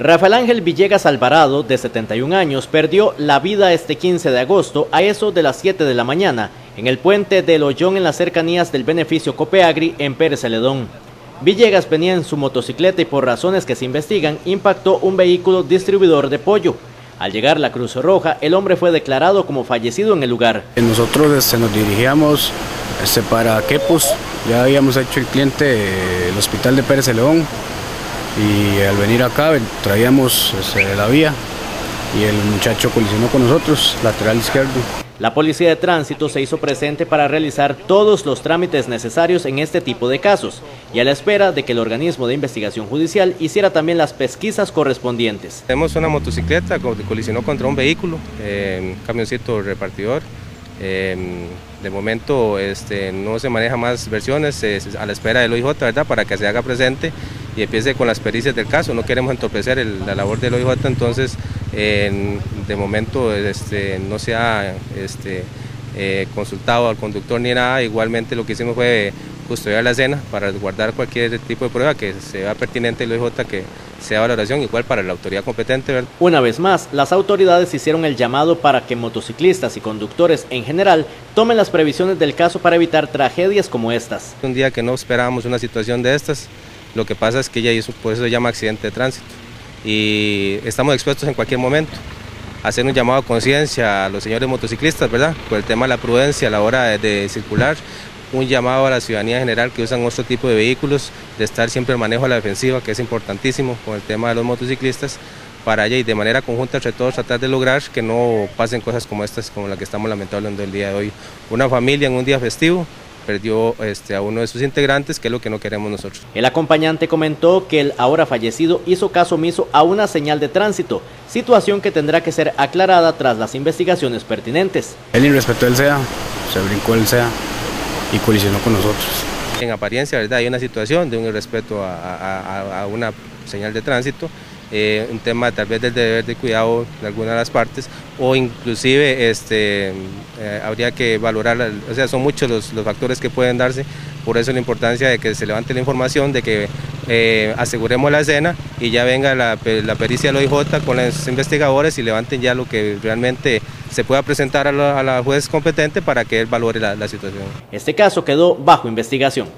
Rafael Ángel Villegas Alvarado, de 71 años, perdió la vida este 15 de agosto a eso de las 7 de la mañana en el puente del Hoyón en las cercanías del beneficio Copeagri en Pérez Celedón. Villegas venía en su motocicleta y por razones que se investigan impactó un vehículo distribuidor de pollo. Al llegar la Cruz Roja, el hombre fue declarado como fallecido en el lugar. Nosotros este, nos dirigíamos este, para Quepos, ya habíamos hecho el cliente el hospital de Pérez Celedón y al venir acá traíamos este, la vía y el muchacho colisionó con nosotros, lateral izquierdo. La Policía de Tránsito se hizo presente para realizar todos los trámites necesarios en este tipo de casos y a la espera de que el organismo de investigación judicial hiciera también las pesquisas correspondientes. Tenemos una motocicleta que colisionó contra un vehículo, eh, un camioncito repartidor. Eh, de momento este, no se maneja más versiones a la espera del OIJ, ¿verdad? Para que se haga presente y empiece con las pericias del caso. No queremos entorpecer la labor del OIJ, entonces de momento este, no se ha este, eh, consultado al conductor ni nada. Igualmente lo que hicimos fue custodiar la escena para guardar cualquier tipo de prueba que sea pertinente el OIJ que sea valoración igual para la autoridad competente. Una vez más, las autoridades hicieron el llamado para que motociclistas y conductores en general tomen las previsiones del caso para evitar tragedias como estas. Un día que no esperábamos una situación de estas, lo que pasa es que ya hizo, por eso se llama accidente de tránsito y estamos expuestos en cualquier momento hacer un llamado a conciencia a los señores motociclistas, ¿verdad? Por el tema de la prudencia a la hora de circular, un llamado a la ciudadanía general que usan otro tipo de vehículos, de estar siempre en manejo a la defensiva, que es importantísimo con el tema de los motociclistas, para allá y de manera conjunta entre todos tratar de lograr que no pasen cosas como estas, como la que estamos lamentando el día de hoy. Una familia en un día festivo perdió este, a uno de sus integrantes, que es lo que no queremos nosotros. El acompañante comentó que el ahora fallecido hizo caso omiso a una señal de tránsito, situación que tendrá que ser aclarada tras las investigaciones pertinentes. Él irrespetó el SEA, se brincó el SEA y colisionó con nosotros. En apariencia, ¿verdad? Hay una situación de un irrespeto a, una señal de tránsito, eh, un tema tal vez del deber de cuidado de alguna de las partes o inclusive este, eh, habría que valorar, o sea, son muchos los, los, factores que pueden darse, por eso la importancia de que se levante la información, de que eh, aseguremos la escena y ya venga la, la pericia del OIJ con los investigadores y levanten ya lo que realmente se pueda presentar a la, juez competente para que él valore la situación. Este caso quedó bajo investigación.